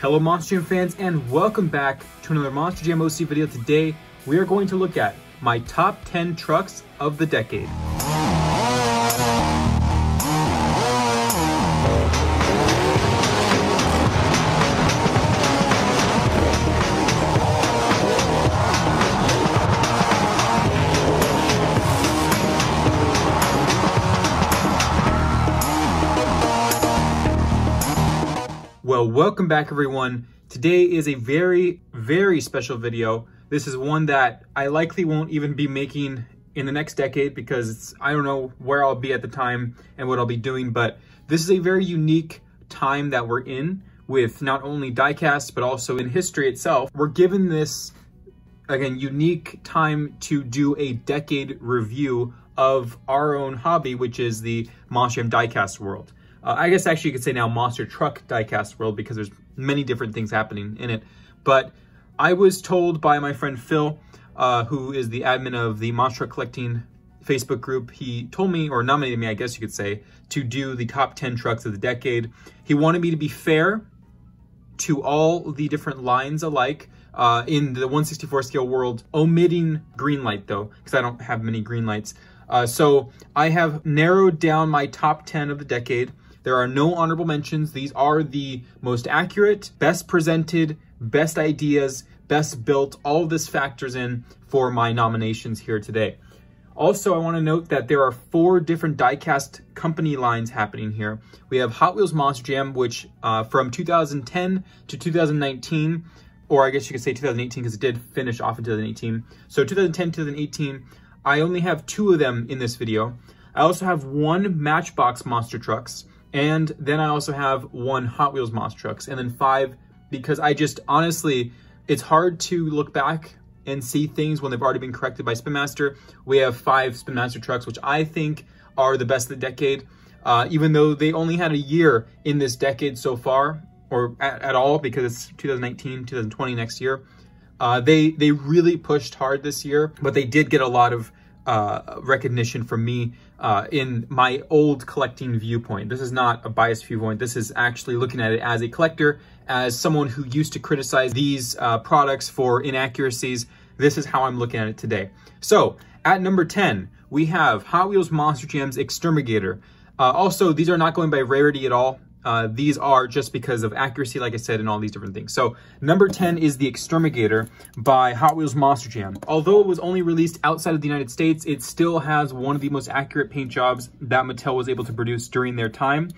Hello Monster Jam fans and welcome back to another Monster Jam OCD video. Today we are going to look at my top 10 trucks of the decade. Welcome back everyone. Today is a very, very special video. This is one that I likely won't even be making in the next decade because I don't know where I'll be at the time and what I'll be doing, but this is a very unique time that we're in with not only diecast, but also in history itself. We're given this, again, unique time to do a decade review of our own hobby, which is the Monster Jam diecast world. Uh, I guess actually you could say now Monster Truck Diecast World because there's many different things happening in it. But I was told by my friend Phil, uh, who is the admin of the Monster Truck Collecting Facebook group, he told me, or nominated me, I guess you could say, to do the top 10 trucks of the decade. He wanted me to be fair to all the different lines alike uh, in the 164 scale world, omitting green light though, because I don't have many green lights. Uh, so I have narrowed down my top 10 of the decade. There are no honorable mentions. These are the most accurate, best presented, best ideas, best built. All this factors in for my nominations here today. Also, I want to note that there are four different diecast company lines happening here. We have Hot Wheels Monster Jam, which uh, from 2010 to 2019, or I guess you could say 2018 because it did finish off in 2018. So 2010, 2018, I only have two of them in this video. I also have one Matchbox Monster Trucks, and then I also have one Hot Wheels Monster Trucks and then five because I just honestly, it's hard to look back and see things when they've already been corrected by Spin Master. We have five Spin Master trucks, which I think are the best of the decade. Uh, even though they only had a year in this decade so far, or at, at all, because it's 2019, 2020 next year. Uh, they they really pushed hard this year, but they did get a lot of uh, recognition from me uh, in my old collecting viewpoint. This is not a biased viewpoint. This is actually looking at it as a collector, as someone who used to criticize these uh, products for inaccuracies. This is how I'm looking at it today. So at number 10, we have Hot Wheels Monster Jams Exterminator. Uh, also, these are not going by rarity at all. Uh, these are just because of accuracy, like I said, and all these different things. So number 10 is the Exterminator by Hot Wheels Monster Jam. Although it was only released outside of the United States, it still has one of the most accurate paint jobs that Mattel was able to produce during their time.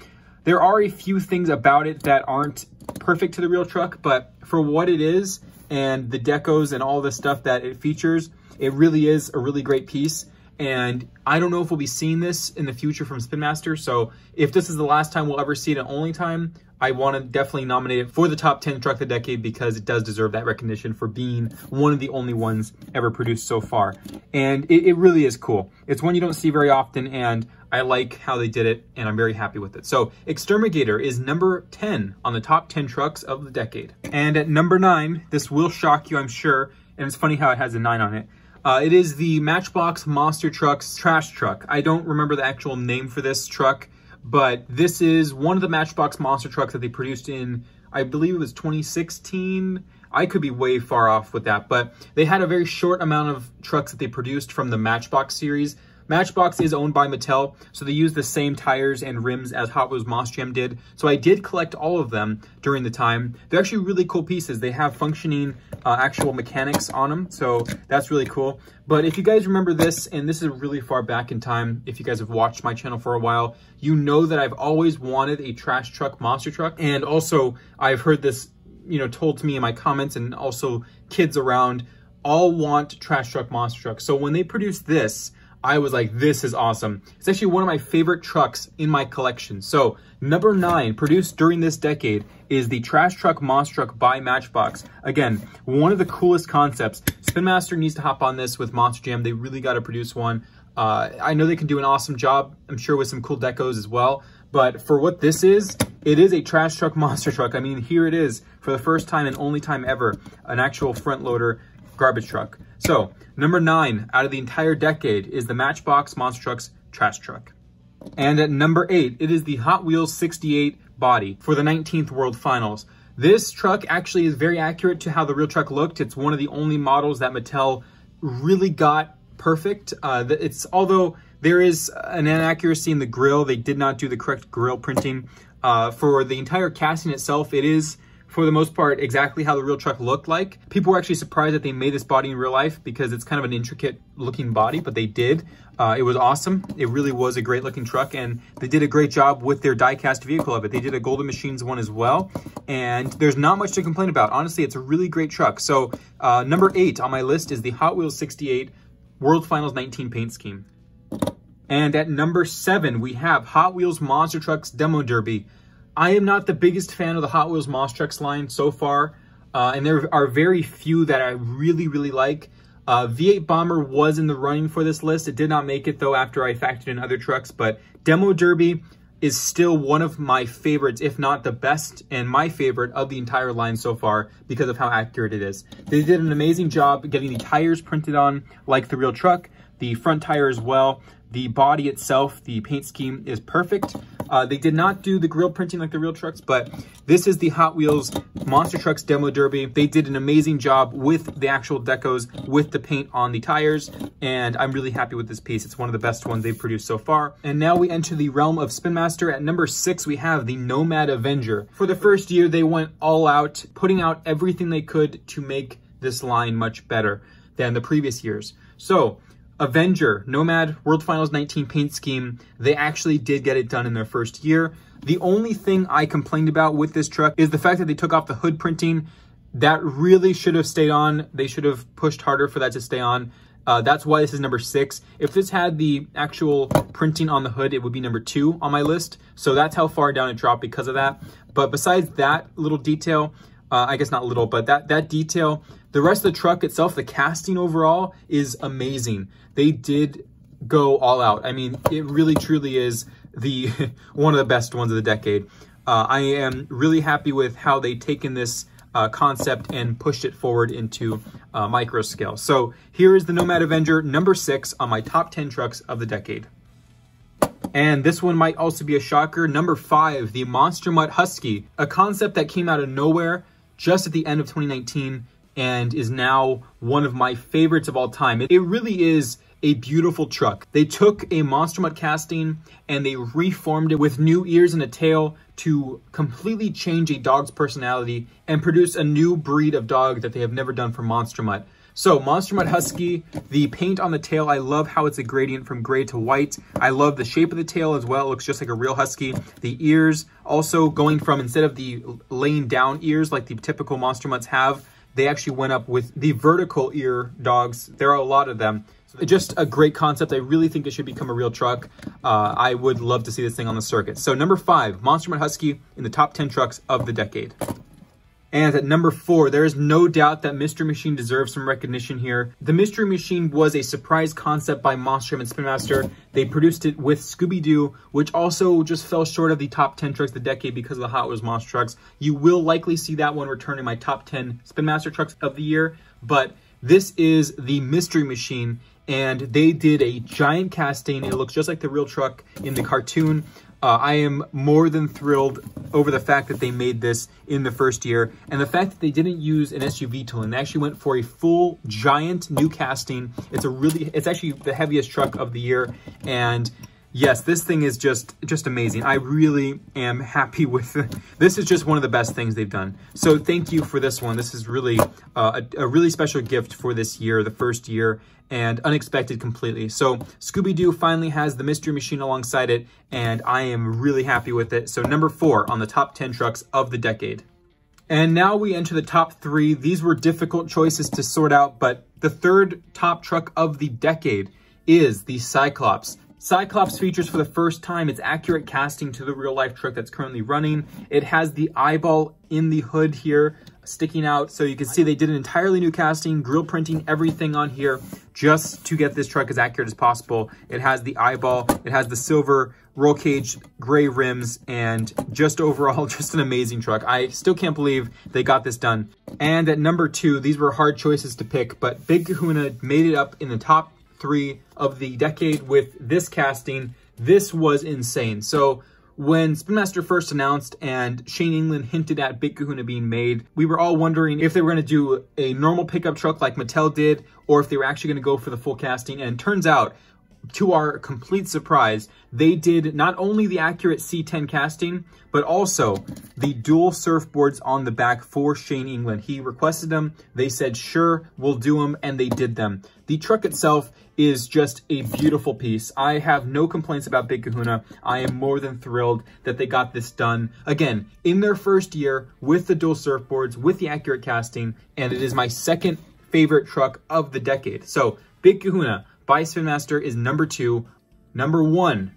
There are a few things about it that aren't perfect to the real truck, but for what it is and the decos and all the stuff that it features, it really is a really great piece. And I don't know if we'll be seeing this in the future from Spin Master. So if this is the last time we'll ever see it and only time, I want to definitely nominate it for the top 10 truck of the decade because it does deserve that recognition for being one of the only ones ever produced so far. And it, it really is cool. It's one you don't see very often and I like how they did it and I'm very happy with it. So Exterminator is number 10 on the top 10 trucks of the decade. And at number nine, this will shock you, I'm sure. And it's funny how it has a nine on it. Uh, it is the Matchbox Monster Trucks trash truck. I don't remember the actual name for this truck, but this is one of the Matchbox Monster Trucks that they produced in, I believe it was 2016. I could be way far off with that, but they had a very short amount of trucks that they produced from the Matchbox series Matchbox is owned by Mattel, so they use the same tires and rims as Hot Wheels Monster Jam did. So I did collect all of them during the time. They're actually really cool pieces. They have functioning uh, actual mechanics on them, so that's really cool. But if you guys remember this, and this is really far back in time, if you guys have watched my channel for a while, you know that I've always wanted a trash truck monster truck. And also, I've heard this you know, told to me in my comments and also kids around all want trash truck monster trucks. So when they produce this, I was like, this is awesome. It's actually one of my favorite trucks in my collection. So number nine, produced during this decade, is the Trash Truck Monster Truck by Matchbox. Again, one of the coolest concepts. Spin Master needs to hop on this with Monster Jam. They really got to produce one. Uh, I know they can do an awesome job, I'm sure with some cool decos as well. But for what this is, it is a trash truck monster truck. I mean, here it is for the first time and only time ever, an actual front loader garbage truck. So number nine out of the entire decade is the Matchbox Monster Trucks trash truck. And at number eight, it is the Hot Wheels 68 body for the 19th World Finals. This truck actually is very accurate to how the real truck looked. It's one of the only models that Mattel really got perfect. Uh, it's although there is an inaccuracy in the grill, they did not do the correct grill printing. Uh, for the entire casting itself, it is for the most part, exactly how the real truck looked like. People were actually surprised that they made this body in real life because it's kind of an intricate looking body, but they did. Uh, it was awesome. It really was a great looking truck and they did a great job with their die-cast vehicle of it. They did a Golden Machines one as well. And there's not much to complain about. Honestly, it's a really great truck. So uh, number eight on my list is the Hot Wheels 68 World Finals 19 paint scheme. And at number seven, we have Hot Wheels Monster Trucks Demo Derby. I am not the biggest fan of the Hot Wheels Trucks line so far, uh, and there are very few that I really, really like. Uh, V8 Bomber was in the running for this list. It did not make it, though, after I factored in other trucks, but Demo Derby is still one of my favorites, if not the best and my favorite of the entire line so far because of how accurate it is. They did an amazing job getting the tires printed on like the real truck, the front tire as well. The body itself, the paint scheme is perfect. Uh, they did not do the grill printing like the real trucks, but this is the Hot Wheels Monster Trucks Demo Derby. They did an amazing job with the actual decos, with the paint on the tires, and I'm really happy with this piece. It's one of the best ones they've produced so far. And now we enter the realm of Spin Master. At number six, we have the Nomad Avenger. For the first year, they went all out, putting out everything they could to make this line much better than the previous years. So Avenger, Nomad, World Finals 19 paint scheme, they actually did get it done in their first year. The only thing I complained about with this truck is the fact that they took off the hood printing. That really should have stayed on. They should have pushed harder for that to stay on. Uh, that's why this is number six. If this had the actual printing on the hood, it would be number two on my list. So that's how far down it dropped because of that. But besides that little detail, uh, I guess not little, but that, that detail, the rest of the truck itself, the casting overall is amazing. They did go all out. I mean, it really truly is the one of the best ones of the decade. Uh, I am really happy with how they taken this uh, concept and pushed it forward into uh, micro scale. So here is the Nomad Avenger number six on my top 10 trucks of the decade. And this one might also be a shocker. Number five, the Monster Mutt Husky, a concept that came out of nowhere just at the end of 2019 and is now one of my favorites of all time. It, really is a beautiful truck. They took a Monster Mutt casting and they reformed it with new ears and a tail to completely change a dog's personality and produce a new breed of dog that they have never done for Monster Mutt. So Monster Mutt Husky, the paint on the tail, I love how it's a gradient from gray to white. I love the shape of the tail as well. It looks just like a real Husky. The ears also going from, instead of the laying down ears like the typical Monster Mutts have, they actually went up with the vertical ear dogs. There are a lot of them. Just a great concept. I really think it should become a real truck. Uh, I would love to see this thing on the circuit. So number five, Monster Mutt Husky in the top 10 trucks of the decade. And at number four, there is no doubt that Mystery Machine deserves some recognition here. The Mystery Machine was a surprise concept by Monstrum and Spin Master. They produced it with Scooby-Doo, which also just fell short of the top 10 trucks of the decade because of the Hot Wheels Monster Trucks. You will likely see that one return in my top 10 Spin Master trucks of the year, but this is the Mystery Machine, and they did a giant casting. It looks just like the real truck in the cartoon. Uh, I am more than thrilled over the fact that they made this in the first year and the fact that they didn't use an SUV tool and they actually went for a full giant new casting. It's a really, it's actually the heaviest truck of the year and yes, this thing is just just amazing. I really am happy with it. This is just one of the best things they've done. So thank you for this one. This is really uh, a, a really special gift for this year, the first year and unexpected completely. So Scooby-Doo finally has the Mystery Machine alongside it, and I am really happy with it. So number four on the top 10 trucks of the decade. And now we enter the top three. These were difficult choices to sort out, but the third top truck of the decade is the Cyclops. Cyclops features for the first time its accurate casting to the real life truck that's currently running. It has the eyeball in the hood here sticking out. So you can see they did an entirely new casting, grill printing, everything on here just to get this truck as accurate as possible. It has the eyeball, it has the silver roll cage, gray rims, and just overall, just an amazing truck. I still can't believe they got this done. And at number two, these were hard choices to pick, but Big Kahuna made it up in the top three of the decade with this casting. This was insane. So when Spin Master first announced and Shane England hinted at Big Kahuna being made, we were all wondering if they were going to do a normal pickup truck like Mattel did, or if they were actually going to go for the full casting. And turns out, to our complete surprise, they did not only the accurate C10 casting, but also the dual surfboards on the back for Shane England. He requested them. They said, sure, we'll do them, and they did them. The truck itself is just a beautiful piece. I have no complaints about Big Kahuna. I am more than thrilled that they got this done. Again, in their first year with the dual surfboards, with the accurate casting, and it is my second favorite truck of the decade. So Big Kahuna by Spin Master is number two. Number one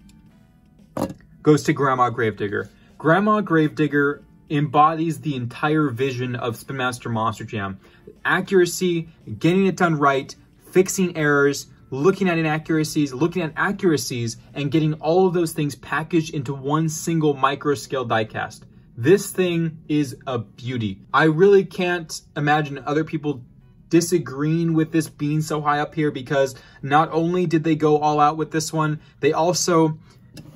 goes to Grandma Gravedigger. Grandma Gravedigger embodies the entire vision of Spin Master Monster Jam. Accuracy, getting it done right, fixing errors, looking at inaccuracies, looking at accuracies, and getting all of those things packaged into one single micro scale diecast. This thing is a beauty. I really can't imagine other people disagreeing with this being so high up here because not only did they go all out with this one, they also,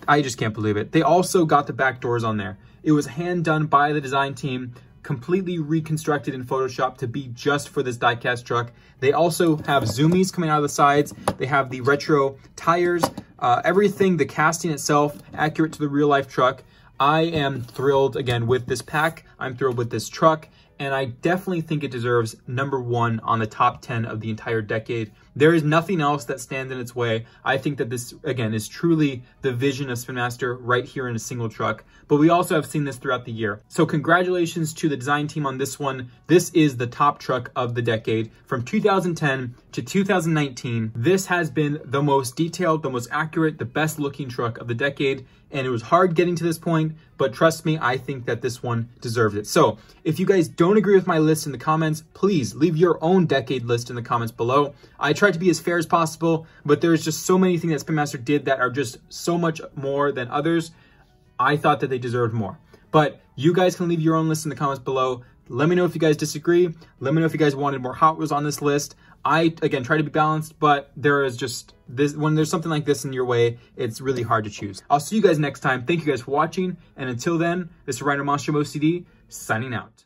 I just can't believe it. They also got the back doors on there. It was hand done by the design team completely reconstructed in Photoshop to be just for this diecast truck. They also have zoomies coming out of the sides. They have the retro tires, uh, everything, the casting itself, accurate to the real life truck. I am thrilled again with this pack. I'm thrilled with this truck and I definitely think it deserves number one on the top 10 of the entire decade. There is nothing else that stands in its way. I think that this, again, is truly the vision of Spin Master right here in a single truck, but we also have seen this throughout the year. So congratulations to the design team on this one. This is the top truck of the decade. From 2010 to 2019, this has been the most detailed, the most accurate, the best looking truck of the decade, and it was hard getting to this point, but trust me, I think that this one deserves it. So if you guys don't agree with my list in the comments, please leave your own decade list in the comments below. I tried to be as fair as possible, but there's just so many things that Spin Master did that are just so much more than others. I thought that they deserved more. But you guys can leave your own list in the comments below. Let me know if you guys disagree. Let me know if you guys wanted more Hot Wheels on this list. I, again, try to be balanced, but there is just this, when there's something like this in your way, it's really hard to choose. I'll see you guys next time. Thank you guys for watching. And until then, this is Rhino Monster OCD signing out.